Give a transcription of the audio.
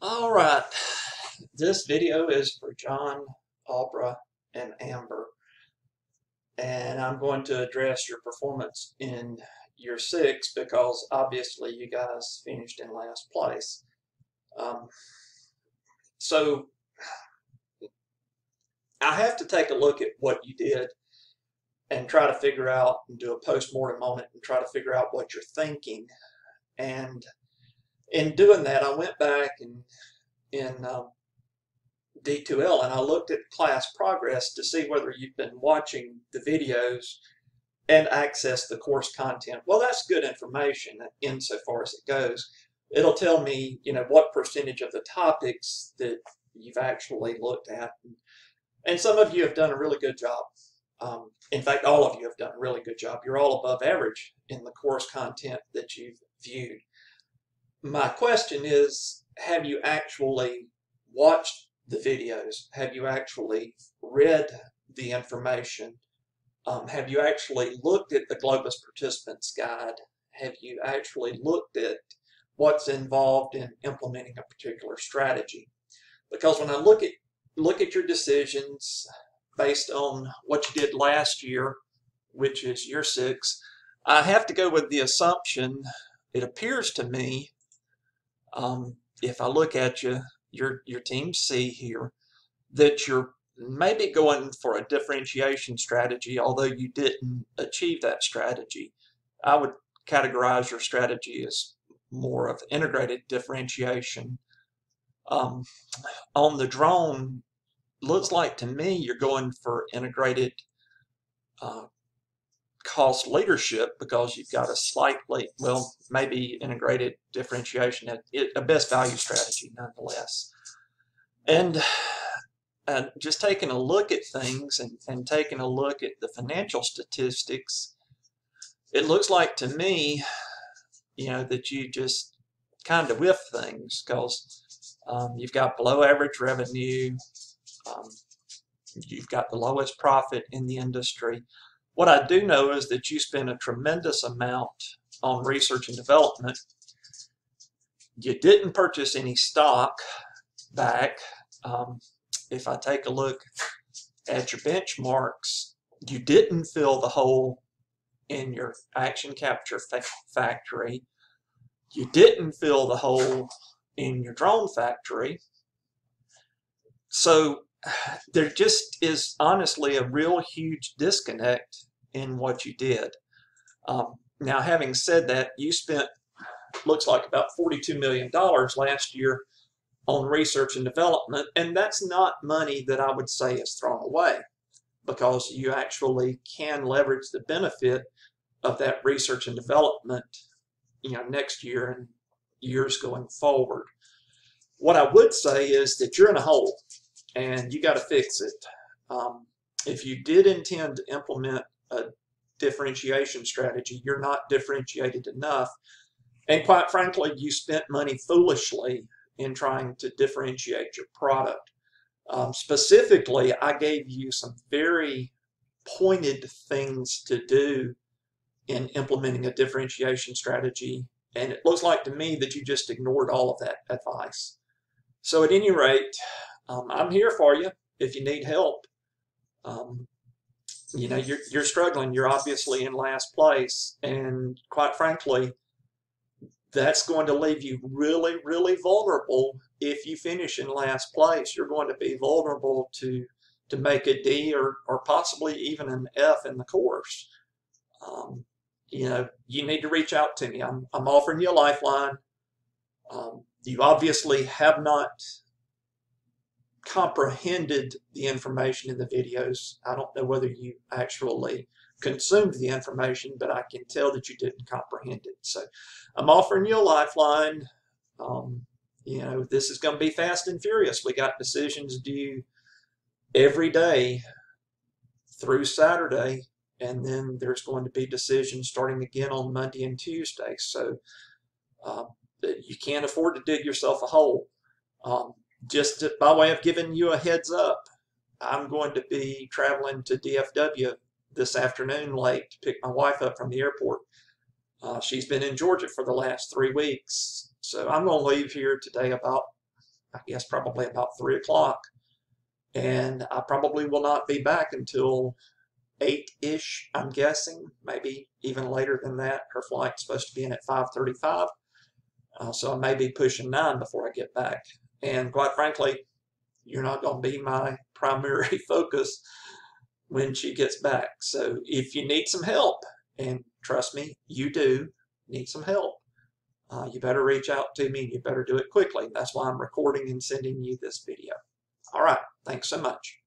All right, this video is for John, Albra, and Amber, and I'm going to address your performance in year six because obviously you guys finished in last place. Um, so I have to take a look at what you did and try to figure out and do a post-mortem it and try to figure out what you're thinking. And in doing that, I went back and in um, D2L and I looked at class progress to see whether you've been watching the videos and access the course content. Well, that's good information insofar as it goes. It'll tell me, you know, what percentage of the topics that you've actually looked at. And some of you have done a really good job. Um, in fact, all of you have done a really good job. You're all above average in the course content that you've viewed my question is have you actually watched the videos? Have you actually read the information? Um, have you actually looked at the GLO-BUS Participants Guide? Have you actually looked at what's involved in implementing a particular strategy? Because when I look at look at your decisions based on what you did last year, which is year six, I have to go with the assumption, it appears to me, um, if I look at you, your, your team C here, that you're maybe going for a differentiation strategy, although you didn't achieve that strategy. I would categorize your strategy as more of integrated differentiation. Um, on the drone, looks like to me you're going for integrated uh, cost leadership because you've got a slightly, well, maybe integrated differentiation, a best value strategy nonetheless. And, and just taking a look at things and, and taking a look at the financial statistics, it looks like to me, you know, that you just kind of whiff things because um, you've got below average revenue, um, you've got the lowest profit in the industry. What I do know is that you spend a tremendous amount on research and development. You didn't purchase any stock back. Um, if I take a look at your benchmarks, you didn't fill the hole in your action capture fa factory. You didn't fill the hole in your drone factory. So there just is honestly a real huge disconnect in what you did. Um, now, having said that, you spent looks like about $42 million last year on research and development, and that's not money that I would say is thrown away because you actually can leverage the benefit of that research and development you know next year and years going forward. What I would say is that you're in a hole and you got to fix it. Um, if you did intend to implement a differentiation strategy. You're not differentiated enough. And quite frankly, you spent money foolishly in trying to differentiate your product. Um, specifically, I gave you some very pointed things to do in implementing a differentiation strategy. And it looks like to me that you just ignored all of that advice. So at any rate, um, I'm here for you if you need help. Um, you know you're you're struggling. You're obviously in last place. And quite frankly that's going to leave you really really vulnerable. If you finish in last place you're going to be vulnerable to to make a D or or possibly even an F in the course. Um, you know you need to reach out to me. I'm, I'm offering you a lifeline. Um, you obviously have not comprehended the information in the videos. I don't know whether you actually consumed the information, but I can tell that you didn't comprehend it. So I'm offering you a lifeline. Um, you know, this is going to be fast and furious. We got decisions due every day through Saturday, and then there's going to be decisions starting again on Monday and Tuesday. So um, you can't afford to dig yourself a hole. Um, just by way of giving you a heads up, I'm going to be traveling to DFW this afternoon late to pick my wife up from the airport. Uh, she's been in Georgia for the last three weeks. So I'm going to leave here today about I guess probably about three o'clock. And I probably will not be back until eight ish, I'm guessing, maybe even later than that. Her flight's supposed to be in at 5:35, uh, so I may be pushing nine before I get back. And quite frankly, you're not going to be my primary focus when she gets back. So if you need some help, and trust me, you do need some help, uh, you better reach out to me and you better do it quickly. That's why I'm recording and sending you this video. All right. Thanks so much.